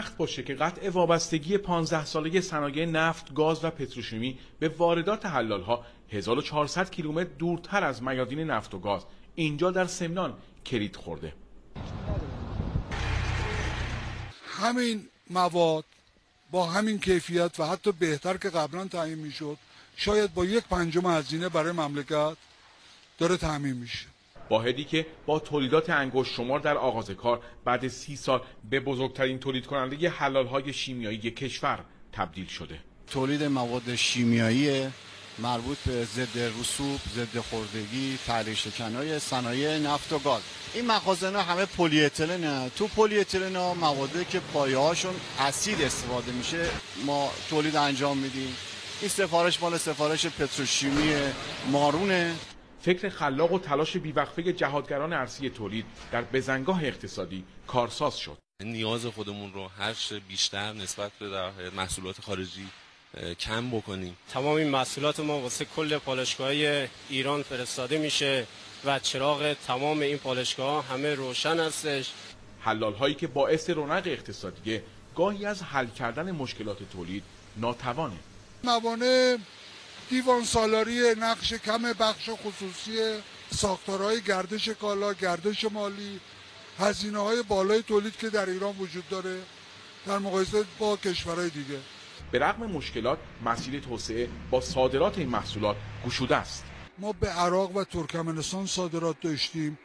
وقت باشه که قطع وابستگی 15 ساله صنایع نفت، گاز و پتروشیمی به واردات حلالها 1400 کیلومتر دورتر از میادین نفت و گاز اینجا در سمنان کلید خورده. همین مواد با همین کیفیت و حتی بهتر که قبلا تعیین می‌شد شاید با یک پنجم هزینه برای مملکت داره تعمین میشه واحدی که با تولیدات انگشت شمار در آغاز کار بعد سی سال به بزرگترین تولید کننده حلال های شیمیایی کشور تبدیل شده. تولید مواد شیمیایی مربوط به ضد رسوب، ضد خوردگی، شکنای صنایع نفت و گاز. این مخازن همه پلی اتیلن تو پلی اتیلن ها موادی که پایه هاشون اسید استفاده میشه ما تولید انجام میدیم. این سفارش مال سفارش پتروشیمی مارونه. فکر خلاق و تلاش بیوقفه جهادگران عرصه‌ی تولید در بزنگاه اقتصادی کارساز شد. نیاز خودمون رو هر بیشتر نسبت به در محصولات خارجی کم بکنیم. تمام این محصولات ما واسه کل پالشگاه ایران فرستاده میشه و چراغ تمام این پالشگاه همه روشن هستش. حلال هایی که باعث رونق اقتصادیه گاهی از حل کردن مشکلات تولید ناتوانه. موانع دیوان سالاری نقش کم بخش خصوصی ساختارهای گردش کالا گردش مالی هزینه های بالای تولید که در ایران وجود داره در مقایسه با کشورهای دیگه. به رغم مشکلات مسیر توسعه با صادرات این محصولات گشوده است. ما به عراق و ترکمنستان صادرات داشتیم.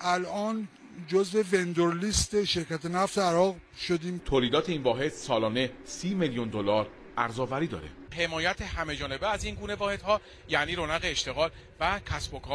الان جزو وندور لیست شرکت نفت عراق شدیم. تولیدات این واحد سالانه سی میلیون دلار ارزآوری داره. حمایت همه جانبه از این گونه واحدها یعنی رونق اشتغال و کسب و کار.